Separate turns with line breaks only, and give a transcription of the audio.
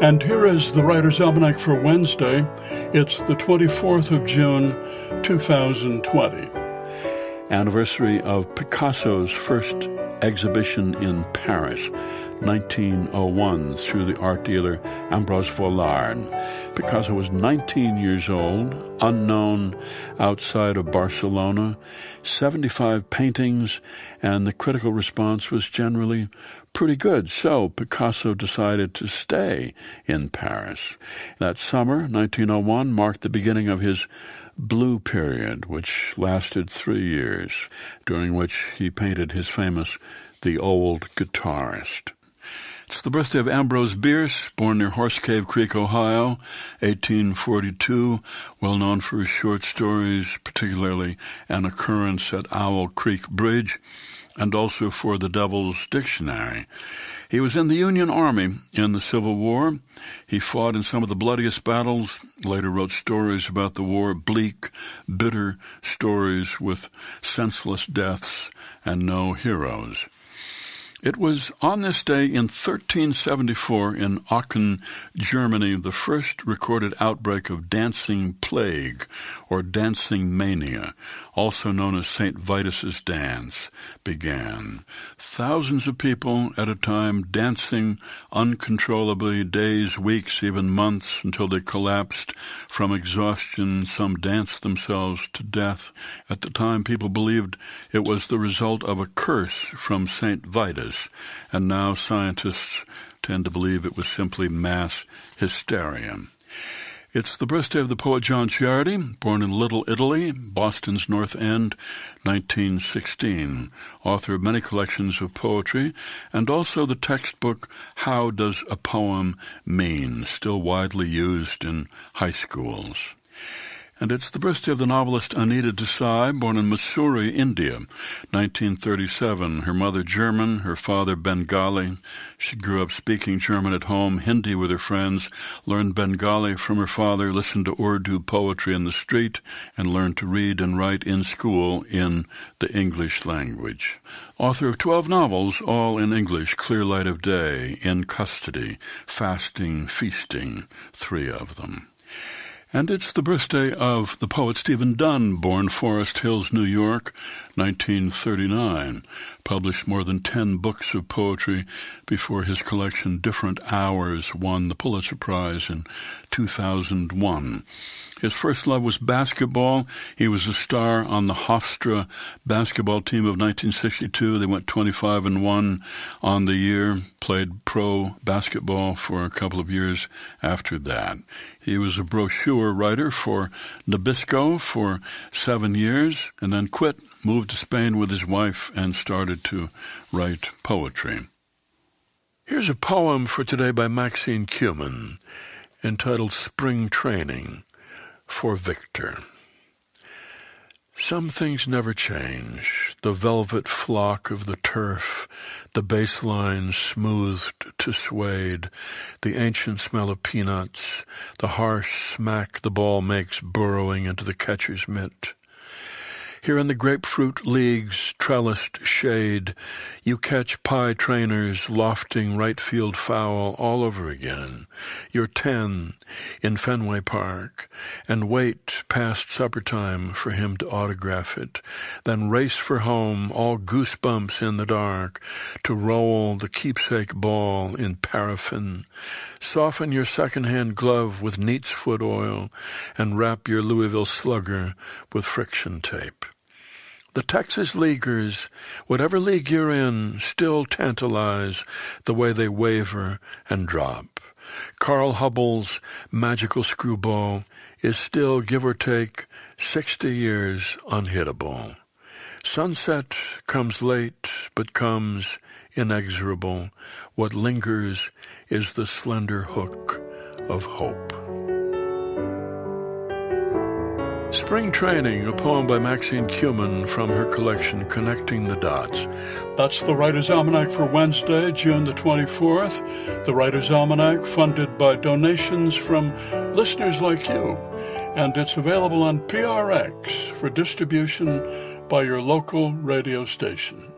And here is the Writer's Almanac for Wednesday. It's the 24th of June, 2020.
Anniversary of Picasso's first exhibition in Paris. 1901 through the art dealer Ambroise Vollard. Picasso was 19 years old, unknown outside of Barcelona, 75 paintings, and the critical response was generally pretty good. So Picasso decided to stay in Paris. That summer, 1901, marked the beginning of his blue period, which lasted three years, during which he painted his famous The Old Guitarist. It's the birthday of Ambrose Bierce, born near Horse Cave Creek, Ohio, 1842, well known for his short stories, particularly An Occurrence at Owl Creek Bridge, and also for The Devil's Dictionary. He was in the Union Army in the Civil War. He fought in some of the bloodiest battles, later wrote stories about the war, bleak, bitter stories with senseless deaths and no heroes. It was on this day in 1374 in Aachen, Germany, the first recorded outbreak of dancing plague or dancing mania, also known as St. Vitus's dance, began. Thousands of people at a time dancing uncontrollably, days, weeks, even months, until they collapsed from exhaustion. Some danced themselves to death. At the time, people believed it was the result of a curse from St. Vitus, and now scientists tend to believe it was simply mass hysteria. It's the birthday of the poet John Ciardi, born in Little Italy, Boston's North End, 1916, author of many collections of poetry, and also the textbook How Does a Poem Mean, still widely used in high schools and it's the birthday of the novelist Anita Desai, born in Mussoorie, India, 1937. Her mother German, her father Bengali. She grew up speaking German at home, Hindi with her friends, learned Bengali from her father, listened to Urdu poetry in the street, and learned to read and write in school in the English language. Author of 12 novels, all in English, Clear Light of Day, In Custody, Fasting, Feasting, three of them. And it's the birthday of the poet Stephen Dunn, born Forest Hills, New York, 1939. Published more than 10 books of poetry before his collection Different Hours won the Pulitzer Prize in 2001. His first love was basketball. He was a star on the Hofstra basketball team of 1962. They went 25 and 1 on the year, played pro basketball for a couple of years after that. He was a brochure writer for Nabisco for seven years and then quit, moved to Spain with his wife, and started to write poetry. Here's a poem for today by Maxine Kumin entitled Spring Training for Victor. Some things never change. The velvet flock of the turf, the baseline smoothed to suede, the ancient smell of peanuts, the harsh smack the ball makes burrowing into the catcher's mitt. Here in the grapefruit league's trellised shade, you catch Pie Traynor's lofting right field foul all over again. You're ten in Fenway Park and wait past supper time for him to autograph it, then race for home, all goosebumps in the dark, to roll the keepsake ball in paraffin. Soften your second-hand glove with neat's foot oil and wrap your Louisville slugger with friction tape. The Texas Leaguers, whatever league you're in, still tantalize the way they waver and drop. Carl Hubbell's magical screwball is still, give or take, 60 years unhittable. Sunset comes late, but comes inexorable. What lingers is the slender hook of hope. Spring Training, a poem by Maxine Kumin from her collection Connecting the Dots.
That's the Writer's Almanac for Wednesday, June the 24th. The Writer's Almanac funded by donations from listeners like you. And it's available on PRX for distribution by your local radio station.